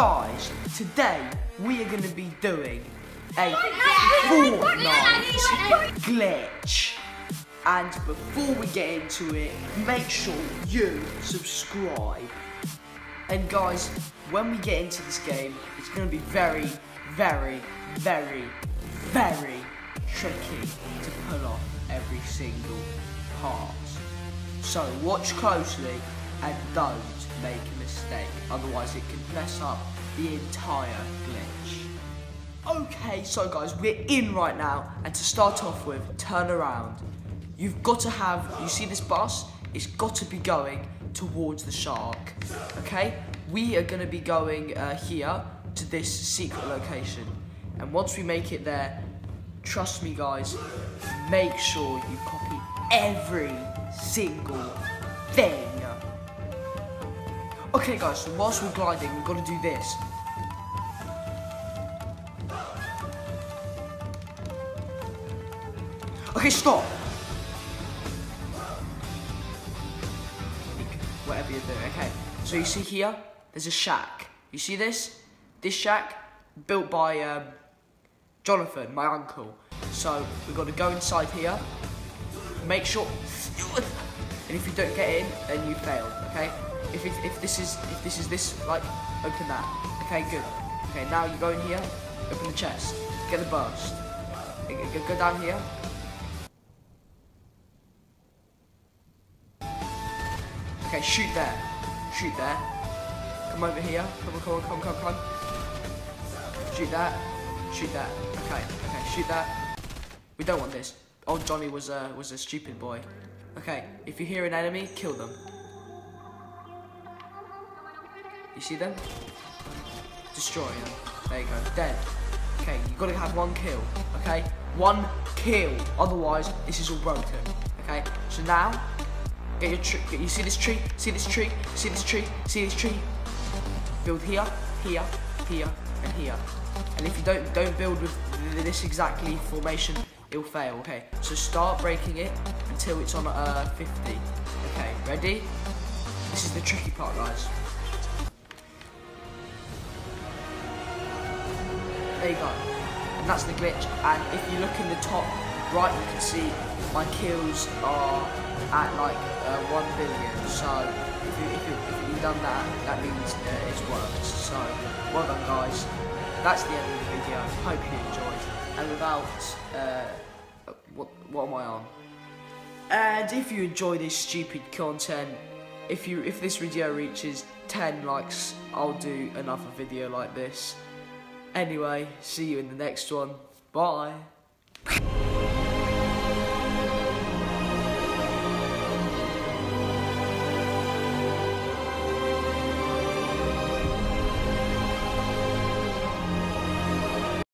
Guys, today we are going to be doing a Fortnite glitch. And before we get into it, make sure you subscribe. And guys, when we get into this game, it's going to be very, very, very, very tricky to pull off every single part. So watch closely and don't make a mistake, otherwise it can mess up the entire glitch. Okay, so guys, we're in right now, and to start off with, turn around. You've got to have, you see this bus? It's got to be going towards the shark, okay? We are going to be going uh, here to this secret location. And once we make it there, trust me guys, make sure you copy every single thing. Okay guys, so whilst we're gliding, we've got to do this. Okay, stop. Whatever you're doing, okay. So you see here, there's a shack. You see this? This shack, built by um, Jonathan, my uncle. So we've got to go inside here, make sure, and if you don't get in, then you failed, okay? If, it, if this is if this is this, like, open that. Okay, good. Okay, now you go in here, open the chest, get the burst. Go, down here. Okay, shoot there. Shoot there. Come over here. Come on, come on, come on, come on, come. Shoot that. Shoot that. Okay, okay, shoot that. We don't want this. Old Johnny was a was a stupid boy. Okay, if you hear an enemy, kill them. You see them? Destroy them. There you go. Dead. Okay, you gotta have one kill. Okay? One kill. Otherwise, this is all broken. Okay? So now, get your tree. You see this tree? See this tree? See this tree? See this tree? Build here, here, here, and here. And if you don't don't build with this exactly formation, it'll fail. Okay? So start breaking it until it's on uh 50. Okay, ready? This is the tricky part, guys. There you go. And that's the glitch. And if you look in the top right, you can see my kills are at like uh, 1 billion. So if, you, you've done that, that means uh, it's worked. So well done, guys. That's the end of the video. Hope you enjoyed. And without, uh, what, what am I on? And if you enjoy this stupid content, if you if this video reaches 10 likes, I'll do another video like this. Anyway, see you in the next one. Bye.